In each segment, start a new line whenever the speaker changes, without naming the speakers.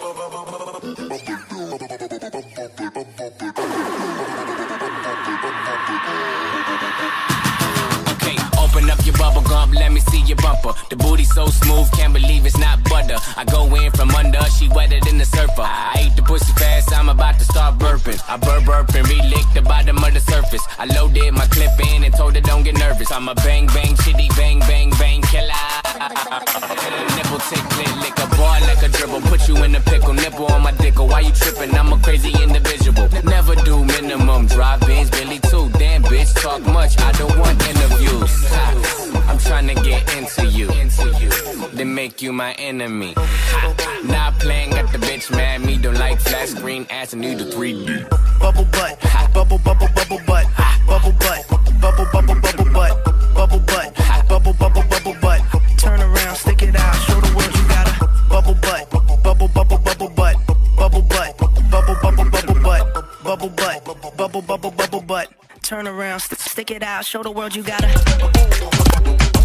Okay, open up your bubble gum, let me see your bumper. The booty so smooth, can't believe it's not butter. I go in from under, she wetter than the surfer. I ate the pussy fast, I'm about to start burping. I burp burp and relick the bottom of the surface. I loaded my clip in and told her don't get nervous. I'm a bang bang shitty nibble. Put you in a pickle, nipple on my dick. Or why you tripping? I'm a crazy individual. Never do minimum. Drive ins, Billy too. Damn bitch, talk much. I don't want interviews. Ha. I'm trying to get into you. Then make you my enemy. Ha. Not playing, got the bitch mad. Me don't like flat screen ass. I need a 3D.
Bubble butt,
ha.
bubble bubble bubble butt, bubble butt, bubble bubble bubble. turn around, stick it out, show the world you gotta.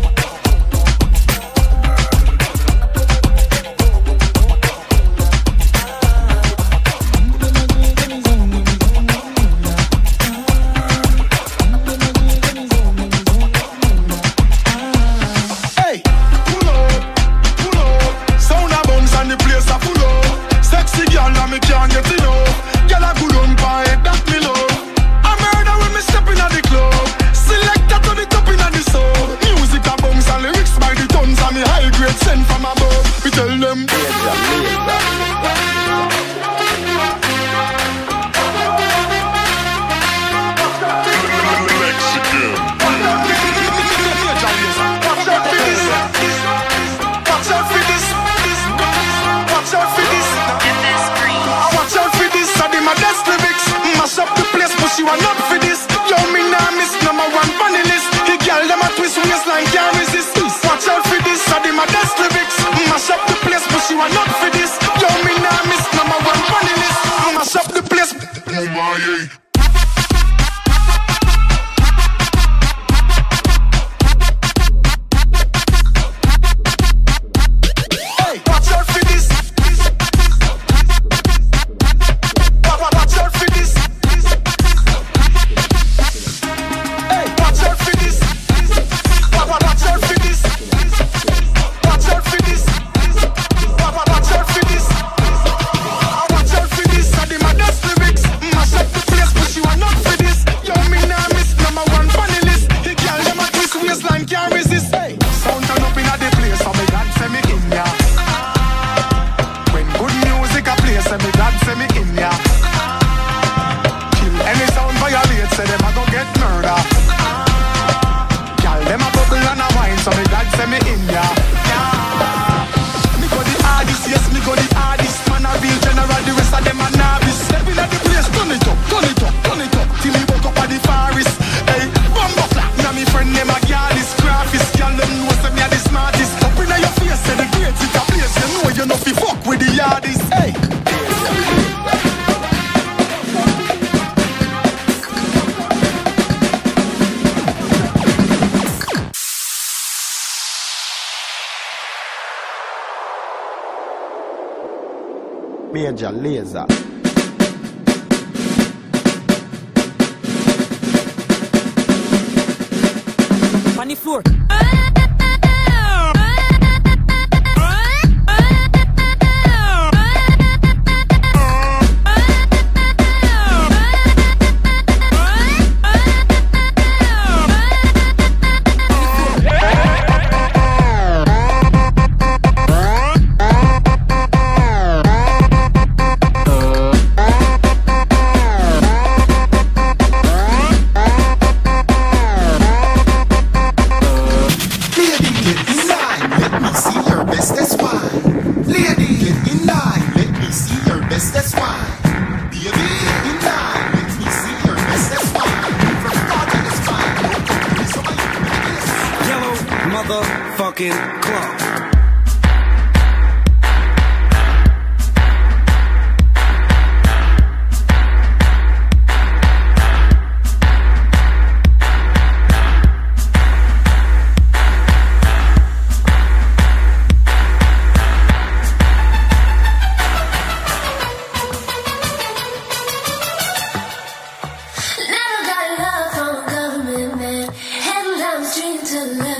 Me tell them.
Lazer, Lazer.
in ya. Nah. Me go the hardest, yes, me go the hardest. Man, a real general, the rest of them are novice. Stepping at the place, turn it up, turn it
média lesa.
Funny floor.
motherfucking clock.
Never got love from a government man. To love.